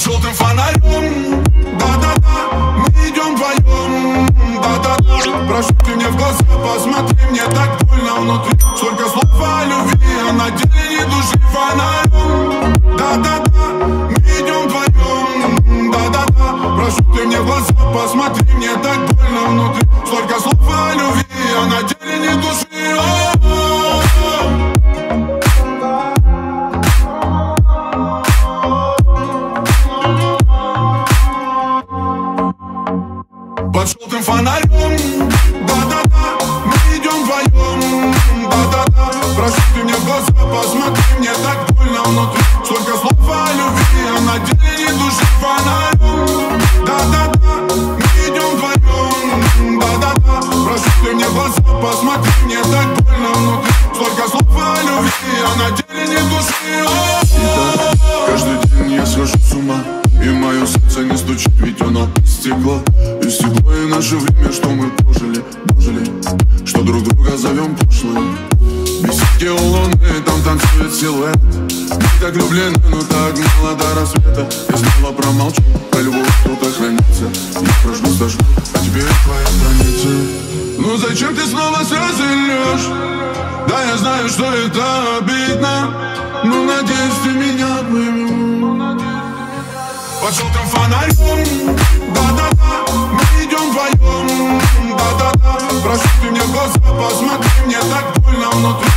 Под желтым фонарем. Да-да-да, мы идем вдвоем. Да-да-да, прошу ты мне в глаза Посмотри, мне так больно внутри. Сколько слов о любви, а на деле не души фонарем. Да-да-да, Под желтым фонарем Да-да-да, мы идем вдвоем Да-да-да, прошу ты мне в глаза Посмотри, мне так больно внутри. Сколько слов о любви, а на деле не души фонарем Да-да-да, мы идем вдвоем Да-да-да, прошу ты мне в глаза Посмотри, мне так больно стучит, ведь оно стекло И стекло и наше время, что мы прожили, дожили. Что друг друга зовем прошлым Беседки у луны, там танцует силуэт. Мы так влюблены, но так мало до рассвета. Я снова промолчу, про любовь кто-то хранится. Я прожгу, сожгу, а тебе твоя страница Ну зачем ты снова слезы льешь? Да, я знаю, что это обидно. Но надеюсь, ты меня поймешь Под желтым фонарем Да-да-да, мы идем вдвоем. Да-да-да, прошу ты мне глаза Посмотри, мне так больно внутри